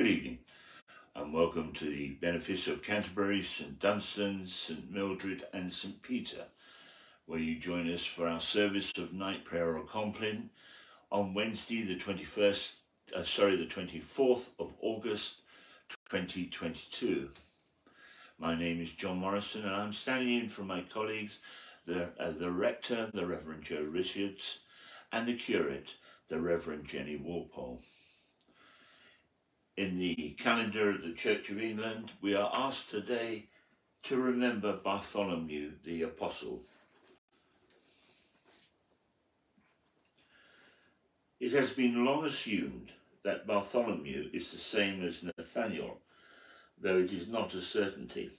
Good evening and welcome to the benefice of Canterbury, St Dunstan's, St Mildred and St Peter, where you join us for our service of night prayer or compline on Wednesday the 21st, uh, sorry, the 24th of August 2022. My name is John Morrison and I'm standing in for my colleagues, the, uh, the Rector, the Reverend Joe Richards, and the Curate, the Reverend Jenny Walpole. In the calendar of the Church of England, we are asked today to remember Bartholomew the Apostle. It has been long assumed that Bartholomew is the same as Nathanael, though it is not a certainty.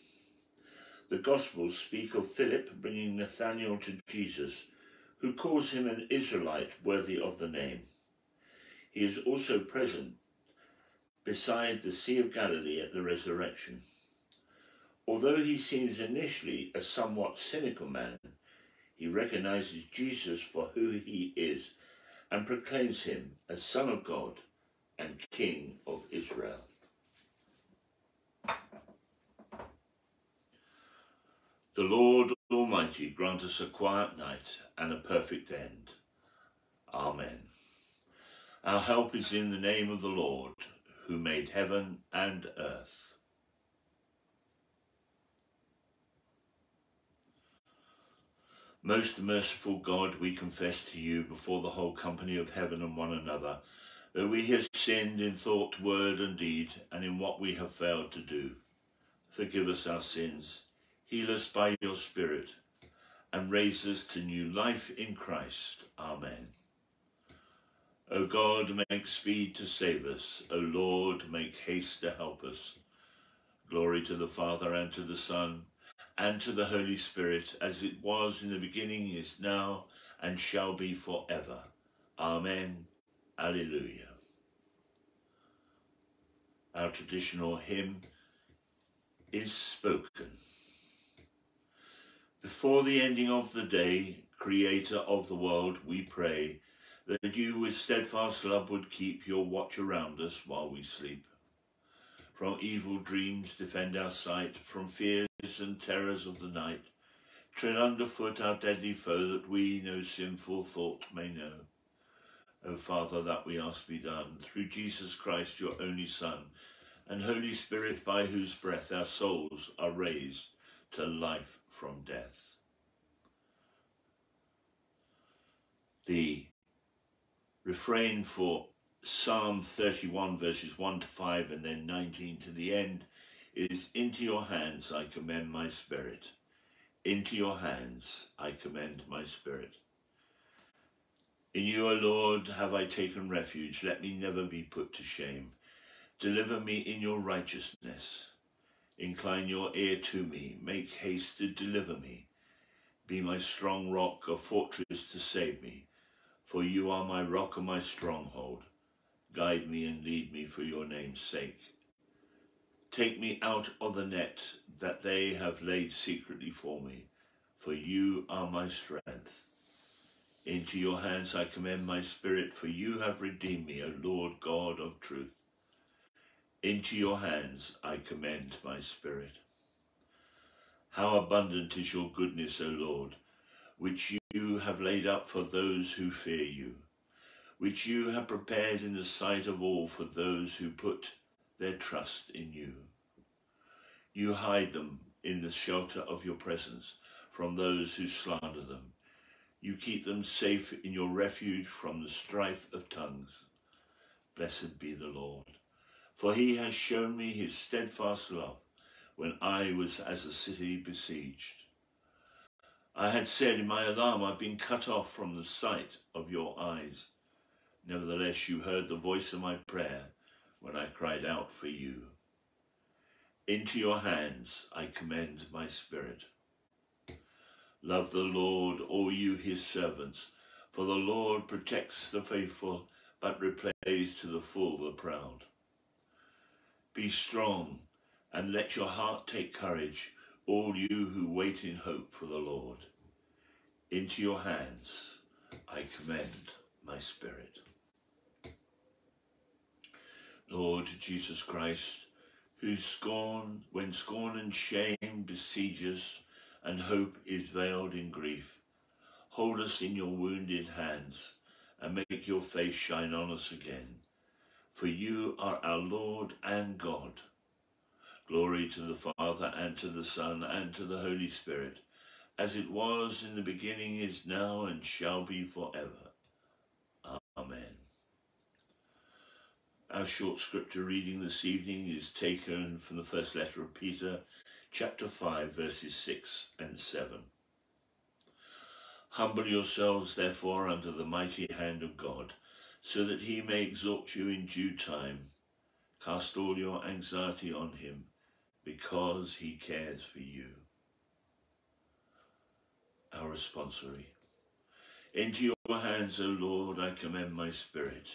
The Gospels speak of Philip bringing Nathanael to Jesus who calls him an Israelite worthy of the name. He is also present beside the Sea of Galilee at the resurrection. Although he seems initially a somewhat cynical man, he recognizes Jesus for who he is and proclaims him as Son of God and King of Israel. The Lord Almighty grant us a quiet night and a perfect end. Amen. Our help is in the name of the Lord, who made heaven and earth. Most merciful God, we confess to you before the whole company of heaven and one another, that we have sinned in thought, word and deed, and in what we have failed to do. Forgive us our sins Heal us by your Spirit and raise us to new life in Christ. Amen. O God, make speed to save us. O Lord, make haste to help us. Glory to the Father, and to the Son, and to the Holy Spirit, as it was in the beginning, is now, and shall be forever. Amen. Alleluia. Our traditional hymn is spoken. Before the ending of the day, Creator of the world, we pray that you with steadfast love would keep your watch around us while we sleep. From evil dreams defend our sight, from fears and terrors of the night. Tread underfoot our deadly foe, that we no sinful thought may know. O Father, that we ask be done, through Jesus Christ, your only Son, and Holy Spirit, by whose breath our souls are raised to life from death. The refrain for Psalm 31 verses 1 to 5 and then 19 to the end is Into your hands I commend my spirit. Into your hands I commend my spirit. In you, O Lord, have I taken refuge. Let me never be put to shame. Deliver me in your righteousness. Incline your ear to me, make haste to deliver me. Be my strong rock, a fortress to save me. For you are my rock and my stronghold. Guide me and lead me for your name's sake. Take me out of the net that they have laid secretly for me, for you are my strength. Into your hands I commend my spirit, for you have redeemed me, O Lord God of truth. Into your hands I commend my spirit. How abundant is your goodness, O Lord, which you have laid up for those who fear you, which you have prepared in the sight of all for those who put their trust in you. You hide them in the shelter of your presence from those who slander them. You keep them safe in your refuge from the strife of tongues. Blessed be the Lord for he has shown me his steadfast love when I was as a city besieged. I had said in my alarm, I've been cut off from the sight of your eyes. Nevertheless, you heard the voice of my prayer when I cried out for you. Into your hands I commend my spirit. Love the Lord, all you his servants, for the Lord protects the faithful, but repays to the full the proud. Be strong and let your heart take courage, all you who wait in hope for the Lord. Into your hands I commend my spirit. Lord Jesus Christ, who scorn, when scorn and shame besiege us, and hope is veiled in grief, hold us in your wounded hands, and make your face shine on us again. For you are our Lord and God. Glory to the Father, and to the Son, and to the Holy Spirit, as it was in the beginning, is now, and shall be forever. Amen. Our short scripture reading this evening is taken from the first letter of Peter, chapter 5, verses 6 and 7. Humble yourselves, therefore, under the mighty hand of God, so that he may exalt you in due time. Cast all your anxiety on him, because he cares for you. Our responsory. Into your hands, O Lord, I commend my spirit.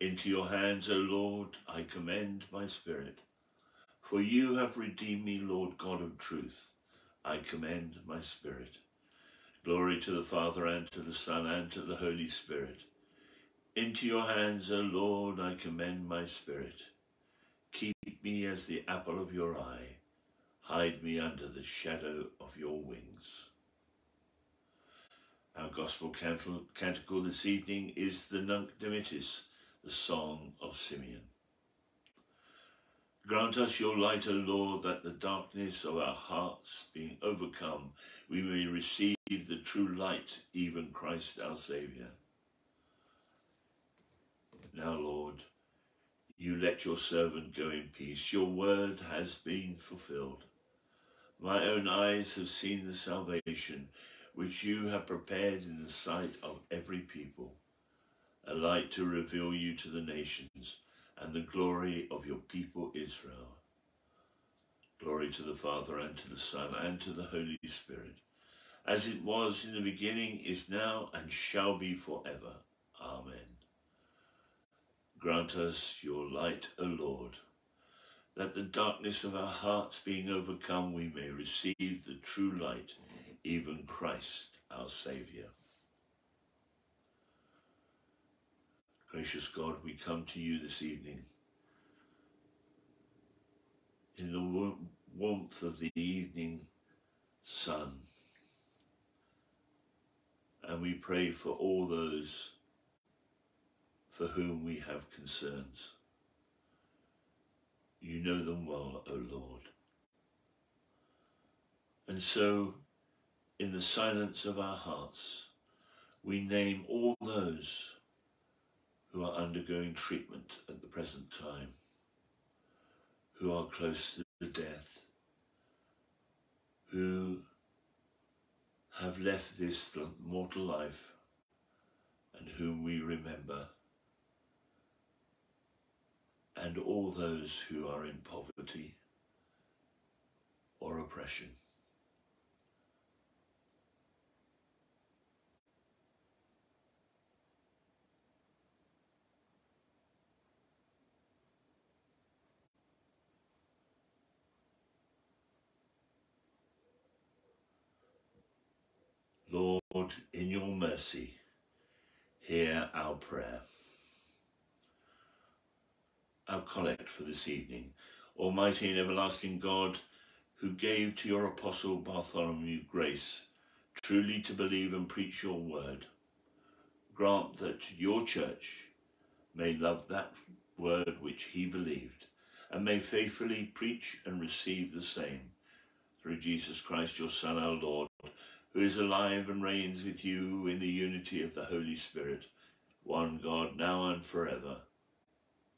Into your hands, O Lord, I commend my spirit. For you have redeemed me, Lord God of truth. I commend my spirit. Glory to the Father, and to the Son, and to the Holy Spirit. Into your hands, O Lord, I commend my spirit. Me as the apple of your eye. Hide me under the shadow of your wings. Our Gospel canticle this evening is the Nunc Dimittis, the Song of Simeon. Grant us your light, O Lord, that the darkness of our hearts being overcome, we may receive the true light, even Christ our Saviour. Now, Lord, you let your servant go in peace. Your word has been fulfilled. My own eyes have seen the salvation which you have prepared in the sight of every people a light to reveal you to the nations and the glory of your people Israel. Glory to the Father and to the Son and to the Holy Spirit, as it was in the beginning, is now, and shall be forever. Amen. Grant us your light, O Lord, that the darkness of our hearts being overcome, we may receive the true light, even Christ our Saviour. Gracious God, we come to you this evening in the warmth of the evening sun. And we pray for all those for whom we have concerns. You know them well, O Lord. And so, in the silence of our hearts, we name all those who are undergoing treatment at the present time, who are close to death, who have left this mortal life and whom we remember, and all those who are in poverty or oppression. Lord, in your mercy, hear our prayer. Our collect for this evening. Almighty and everlasting God, who gave to your apostle Bartholomew grace truly to believe and preach your word, grant that your church may love that word which he believed and may faithfully preach and receive the same through Jesus Christ, your Son, our Lord, who is alive and reigns with you in the unity of the Holy Spirit, one God, now and forever.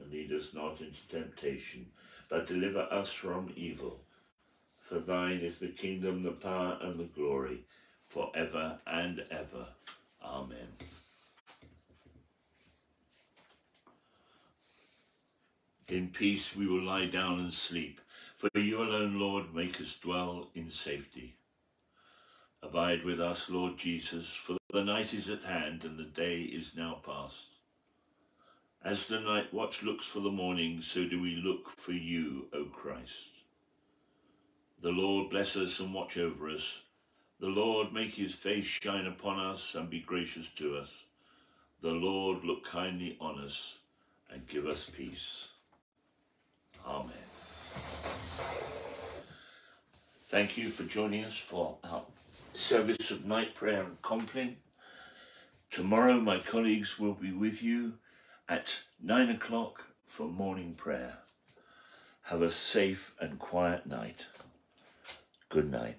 And lead us not into temptation, but deliver us from evil. For thine is the kingdom, the power, and the glory, for ever and ever. Amen. In peace we will lie down and sleep, for you alone, Lord, make us dwell in safety. Abide with us, Lord Jesus, for the night is at hand and the day is now past. As the night watch looks for the morning, so do we look for you, O Christ. The Lord bless us and watch over us. The Lord make his face shine upon us and be gracious to us. The Lord look kindly on us and give us peace. Amen. Thank you for joining us for our service of night prayer and compline. Tomorrow my colleagues will be with you at nine o'clock for morning prayer. Have a safe and quiet night. Good night.